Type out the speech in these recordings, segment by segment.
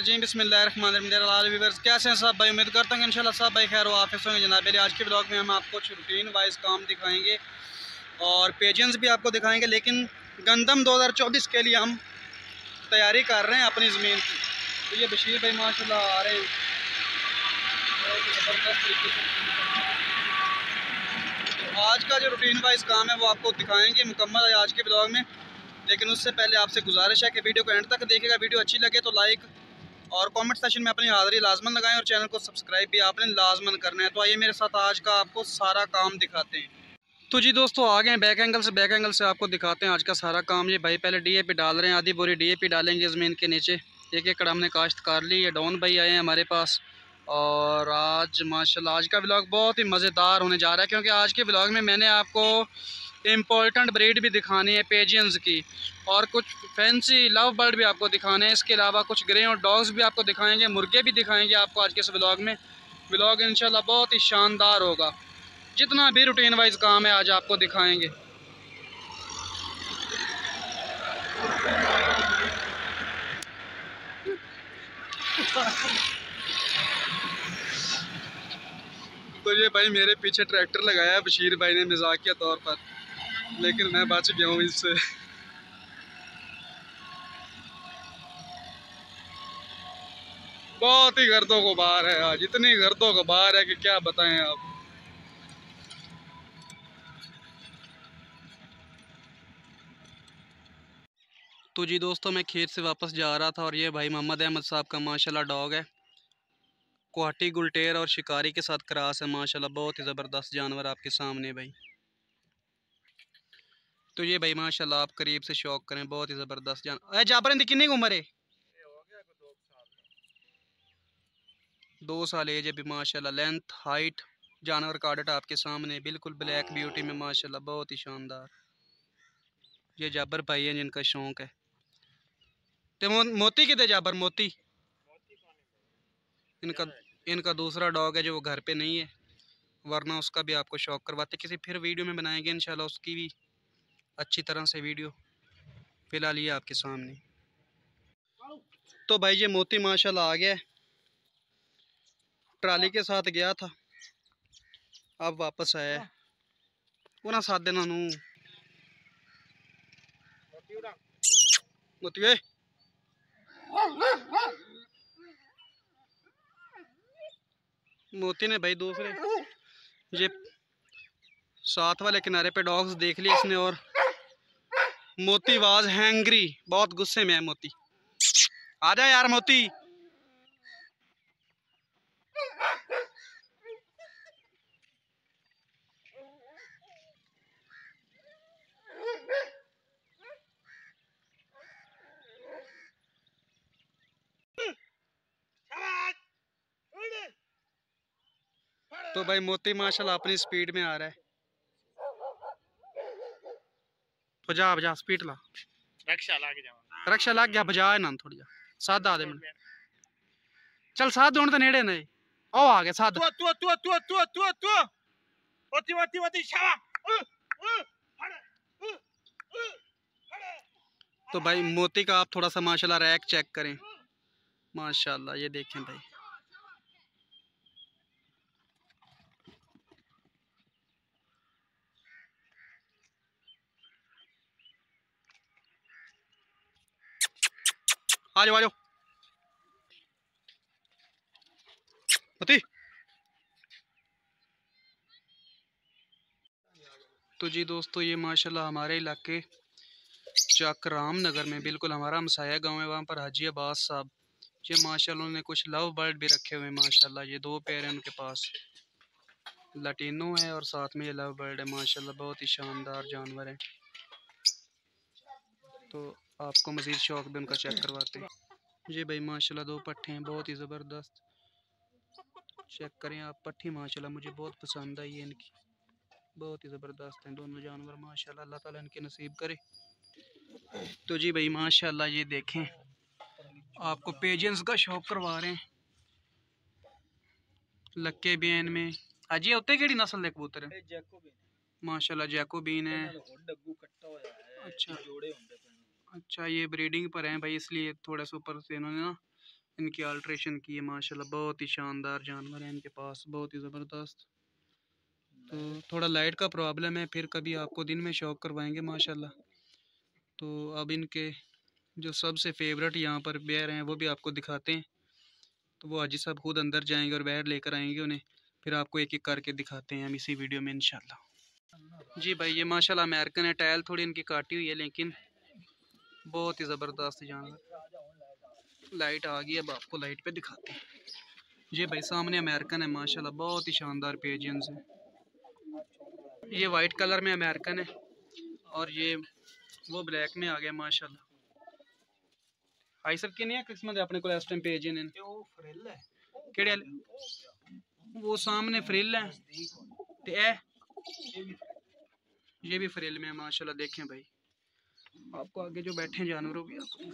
रजीम बसमीवर्स कैसे हैं साहब भाई? उम्मीद करता हूँ इन साहब भाई खैर वापस होंगे। जनाब आज के ब्लॉग में हम आपको रूटीन वाइज काम दिखाएँगे और पेजेंस भी आपको दिखाएँगे, लेकिन गंदम 2024 के लिए हम तैयारी कर रहे हैं अपनी ज़मीन की। तो ये बशीर भाई, माशाल्लाह, आ रहे हैं। तो आज का जो रूटीन वाइज काम है, वो आपको दिखाएँगे मुकम्मल आज के ब्लॉग में। लेकिन उससे पहले आपसे गुजारिश है कि वीडियो को एंड तक देखेगा वीडियो अच्छी लगे तो लाइक और कमेंट सेशन में अपनी हाज़री लाजमन लगाएँ और चैनल को सब्सक्राइब भी आपने लाजमन करना है। तो आइए मेरे साथ आज का आपको सारा काम दिखाते हैं। तो जी दोस्तों, आ गए बैक एंगल से बैक एंगल से आपको दिखाते हैं आज का सारा काम। ये भाई पहले डीएपी डाल रहे हैं, आधी बोरी डी डालेंगे ज़मीन के नीचे। एक एक कड़ा हमने काश्त कर ली है डॉन भाई आए हैं हमारे पास। और आज माशाल्लाह, आज का ब्लॉग बहुत ही मज़ेदार होने जा रहा है, क्योंकि आज के ब्लॉग में मैंने आपको इम्पोर्टेंट ब्रीड भी दिखानी है पेजियंस की। और कुछ फैंसी लव बर्ड भी आपको दिखाने हैं। इसके अलावा कुछ ग्रे और डॉग्स भी आपको दिखाएँगे, मुर्गे भी दिखाएँगे आपको आज के इस ब्लॉग में। ब्लॉग इंशाल्लाह बहुत ही शानदार होगा। जितना भी रूटीन वाइज काम है, आज आपको दिखाएँगे। तो ये भाई मेरे पीछे ट्रैक्टर लगाया बशीर भाई ने मजाकिया के तौर पर। लेकिन मैं बच गया हूँ इससे। बहुत ही गर्दों को बाहर है आज, इतनी गर्दों को बाहर है कि क्या बताएँ आप। तो जी दोस्तों, मैं खेत से वापस जा रहा था और ये भाई मोहम्मद अहमद साहब का माशाल्लाह डॉग है। कोहटी गुलटेर और शिकारी के साथ क्रास है माशाल्लाह, बहुत ही ज़बरदस्त जानवर आपके सामने भाई। तो ये भाई माशाल्लाह आप करीब से शौक करें बहुत ही ज़बरदस्त जान। अरे जाबर इनकी कितनी उम्र है? दो साल एज है माशाल्लाह लेंथ हाइट जानवर का आपके सामने बिल्कुल ब्लैक ब्यूटी में माशाल्लाह बहुत ही शानदार। ये जाबर भाई है जिनका शौक है। तो मोती कितने जाबर मोती? इनका इनका दूसरा डॉग है जो वो घर पे नहीं है वरना उसका भी आपको शौक करवाते किसी फिर वीडियो में बनाएँगे इंशाल्लाह उसकी भी अच्छी तरह से वीडियो फ़िलहाल ये आपके सामने। तो भाई ये मोती माशाल्लाह आ गया ट्राली के साथ गया था। अब वापस आया ਉਹਨਾਂ ਸਾਥ ਦੇਣਾ ਨੂੰ मोती ने भाई दूसरे। ये साथ वाले किनारे पे डॉग्स देख लिए इसने और मोतीबाज हैंग्री, बहुत गुस्से में है मोती। आ जा यार मोती। तो भाई मोती माशाल्लाह अपनी स्पीड में आ रहा है। 50 50 स्पीड ला। रक्षा ला के रक्षा ला गया बजा ना थोड़ी सादा दे मिनट। चल साथ होने तो नेड़े ने ओ आ गए साथ तू तू तू तू तू तू तू। ओती ओती ओती शावा तो भाई मोती का आप थोड़ा सा माशाल्लाह रैक चेक करें। माशाल्लाह ये देखें भाई। आ जाओ आ जाओ पति। तो जी दोस्तों, ये माशाल्लाह हमारे इलाके चक रामनगर में बिल्कुल हमारा मसाया गाँव है, वहाँ पर हाजी अब्बास साहब। ये माशाल्लाह ने कुछ लव बर्ड भी रखे हुए हैं, माशाल्लाह। ये दो पैर हैं उनके पास। लटीनो है और साथ में ये लव बर्ड है, माशाल्लाह। बहुत ही शानदार जानवर है। तो आपको मज़ीद शौक भी उनका चेक करवाते हैं। जी भाई माशाल्लाह दो पट्ठे हैं बहुत ही ज़बरदस्त। चेक करें आप पट्ठी माशाल्लाह मुझे बहुत पसंद आई है इनकी। बहुत ही ज़बरदस्त हैं दोनों जानवर माशाल्लाह अल्लाह ताला इनके नसीब करे। तो जी भाई माशाल्लाह ये देखें आपको पेजेंस का शौक करवा रहे हैं। लक्के बेन में इनमें। अजी उत्ते केड़ी नस्ल के कबूतर है? माशाल्लाह जैकोबीन है। अच्छा। जोड़े होंगे अच्छा ये ब्रीडिंग पर हैं भाई इसलिए थोड़ा सा ऊपर से इन्होंने ना इनकी अल्ट्रेशन की है माशाल्लाह बहुत ही शानदार जानवर है इनके पास बहुत ही ज़बरदस्त। तो थोड़ा लाइट का प्रॉब्लम है फिर कभी आपको दिन में शौक करवाएँगे माशाल्लाह। तो अब इनके जो सबसे फेवरेट यहाँ पर बैर हैं वो भी आपको दिखाते हैं। तो वो अजी साहब खुद अंदर जाएँगे और बैर लेकर आएँगे उन्हें फिर आपको एक एक करके दिखाते हैं हम इसी वीडियो में इनशाला जी भाई ये माशाल्लाह अमेरिकन है टायल थोड़ी इनकी काटी हुई है लेकिन बहुत ही ज़बरदस्त जानवर। लाइट आ गई अब आपको लाइट पे दिखाते हैं। ये भाई सामने अमेरिकन है माशाल्लाह बहुत ही शानदार पेजियन है। ये वाइट कलर में अमेरिकन है और ये वो ब्लैक में आ गया माशाल्लाह। आई सब की नहीं किस्मत है अपने को लास्ट टाइम पेजियन है? केड़े वो सामने फ्रिल है। ते ए ये भी फ्रिल में है माशाल्लाह देखें भाई। आपको आगे जो बैठे जानवरों भी आपको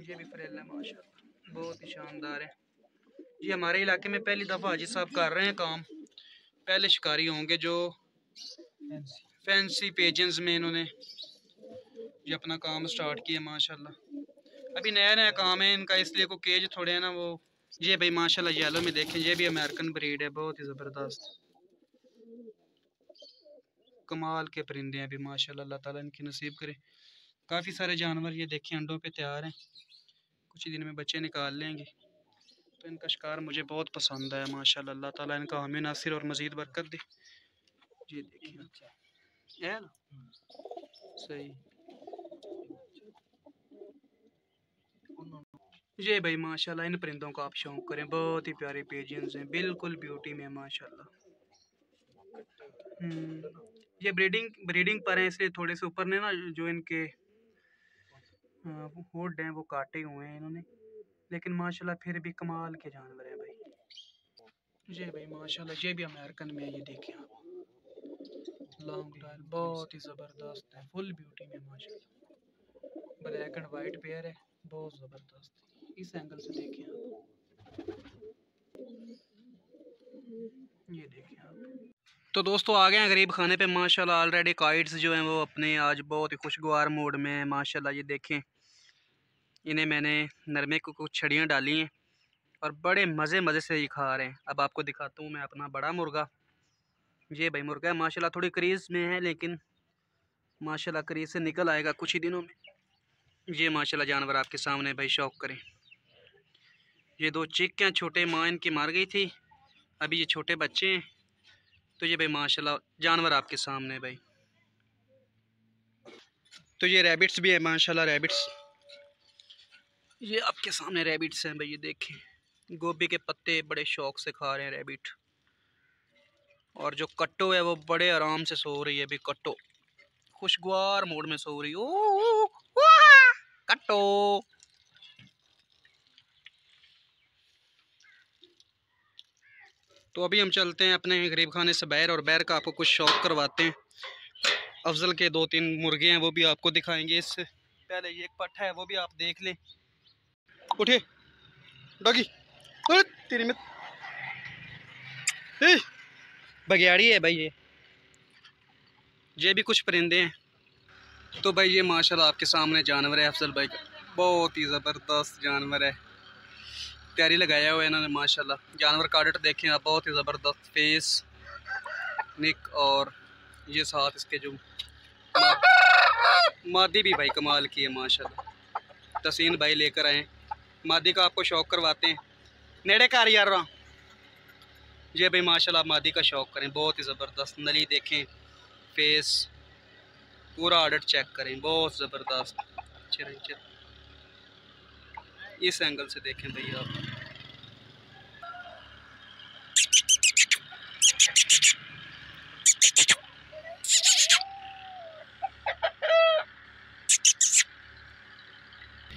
ये भी फ्रिल है, माशाल्लाह। बहुत ही शानदार है। ये हमारे इलाके में पहली दफ़ा हाजी साहब कर रहे हैं काम। पहले शिकारी होंगे जो फैंसी पेजेंस में इन्होंने ये अपना काम स्टार्ट किया, माशाल्लाह। अभी नया नया काम है इनका, इसलिए को केज थोड़े हैं ना, वो ये भाई, माशाल्लाह, येलो में देखें, ये भी अमेरिकन ब्रीड है, बहुत ही ज़बरदस्त। कमाल के परिंदे हैं अभी माशाल्लाह अल्लाह ताला इनकी नसीब करे। काफ़ी सारे जानवर ये देखें अंडों पे तैयार हैं। कुछ ही दिन में बच्चे निकाल लेंगे। तो इनका शिकार मुझे बहुत पसंद है माशाल्लाह अल्लाह ताला इनका हामी नासिर और मज़ीद बरकत दे। ये देखिए है ना? सही। ये भाई माशाल्लाह इन परिंदों का आप शौक करें। बहुत ही प्यारे पेजियंस हैं बिल्कुल ब्यूटी में माशाल्लाह। हम्म, ये ब्रीडिंग ब्रीडिंग पर हैं, इसलिए थोड़े से ऊपर ने ना, जो इनके होड हैं, वो काटे हुए हैं इन्होंने। लेकिन माशाल्लाह फिर भी कमाल के जानवर हैं भाई। ये भाई माशाल्लाह, ये भी अमेरिकन में ये देखें आप। लॉन्ग लाइन बहुत ही ज़बरदस्त है फुल ब्यूटी में माशाल्लाह। ब्लैक एंड वाइट पेयर है, बहुत ज़बरदस्त। इस एंगल से देखें आप। ये देखें आप। तो दोस्तों, आ गए हैं गरीब खाने पे। माशाल्लाह ऑलरेडी काइट्स जो हैं वो अपने आज बहुत ही खुशगवार मोड में हैं। माशाल्लाह, ये देखें। इन्हें मैंने नरमे को कुछ छड़ियाँ डाली हैं और बड़े मज़े मज़े से ये खा रहे हैं। अब आपको दिखाता हूँ मैं अपना बड़ा मुर्गा। ये भाई मुर्गा है, माशाल्लाह, थोड़ी क्रीज में है, लेकिन माशाल्लाह, क्रीज से निकल आएगा कुछ ही दिनों में। ये माशाल्लाह, जानवर आपके सामने भाई, शौक करें। ये दो चिक हैं, छोटे माँ इनकी मार गई थी। अभी ये छोटे बच्चे हैं। तो ये भाई माशाल्लाह जानवर आपके सामने भाई। तो ये रैबिट्स भी है माशाल्लाह रैबिट्स ये आपके सामने रैबिट्स हैं भाई ये देखें। गोभी के पत्ते बड़े शौक से खा रहे हैं रैबिट और जो कट्टो है वो बड़े आराम से सो रही है अभी कट्टो। खुशगवार मोड में सो रही ओ, ओ, ओ, ओ, ओ, कट्टो। तो अभी हम चलते हैं अपने गरीब खाने से बैर और बैर का आपको कुछ शौक करवाते हैं। अफजल के दो तीन मुर्गे हैं, वो भी आपको दिखाएँगे इससे। पहले ये एक पट्टा है, वो भी आप देख लें। उठे। डॉगी। तेरी में बगियाड़ी है भाई ये। ये भी कुछ परिंदे हैं। तो भाई ये माशाल्लाह आपके सामने जानवर है, अफजल भाई का। बहुत ही ज़बरदस्त जानवर है। तैयारी लगाया हुआ है इन्होंने माशाल्लाह जानवर का आर्डर देखें आप बहुत ही ज़बरदस्त फेस निक और ये साथ इसके जो मादी भी भाई कमाल की है माशाल्लाह तसीन भाई लेकर आए मादी का आपको शौक करवाते हैं नेड़े कार यार ये भाई माशाल्लाह मादी का शौक करें बहुत ही ज़बरदस्त नली देखें फेस पूरा आर्डर चेक करें बहुत ज़बरदस्त चलें चलें इस एंगल से देखें भैया आप।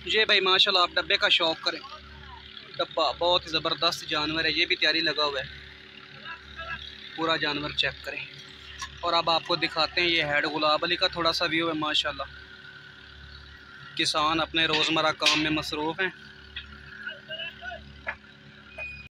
ये भाई, माशाल्लाह, आप डब्बे का शौक करें। डब्बा, बहुत ही ज़बरदस्त जानवर है, ये भी तैयारी लगा हुआ है। पूरा जानवर चेक करें। और अब आपको दिखाते हैं ये हेड गुलाब अली का थोड़ा सा व्यू है, माशाल्लाह। किसान अपने रोज़मर्रा काम में मसरूफ़ हैं।